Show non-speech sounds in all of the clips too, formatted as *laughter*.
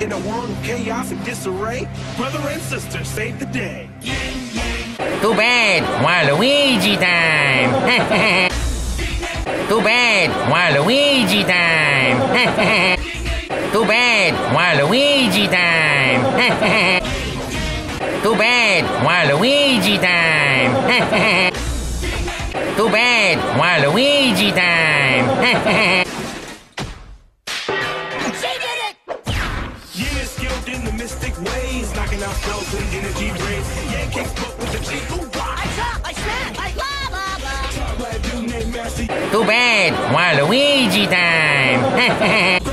In a world of chaos and disarray, brother and sister save the day. Too bad, Waluigi time. *laughs* Too bad, Waluigi time. *laughs* Too bad, Waluigi time. *laughs* Too bad, Waluigi time. Too bad, Waluigi time. Skilled in the mystic ways, knocking out spells and energy drains. Yeah, kick butt with the G. Ooh. I chop, I snap, I blah blah blah. Glad dude named Master. Too bad, Waluigi time. *laughs*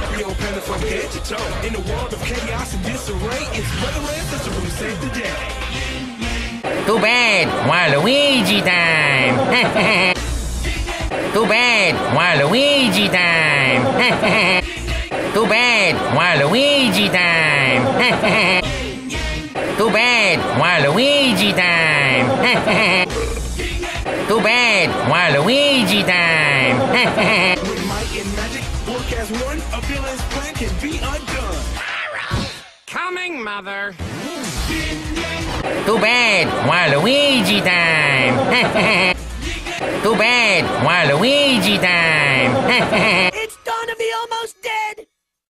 From head to toe. In a world of chaos and disarray, it's brother and save the day. Too bad, Waluigi time. *laughs* Too bad, Waluigi time. *laughs* Too bad, Waluigi time. *laughs* Too bad, Waluigi time. *laughs* Too bad, Waluigi time. With might and magic, work one, a villain's *laughs* plan can be undone. Coming, Mother. Too bad, Waluigi time. Too bad, Waluigi time. It's gonna be almost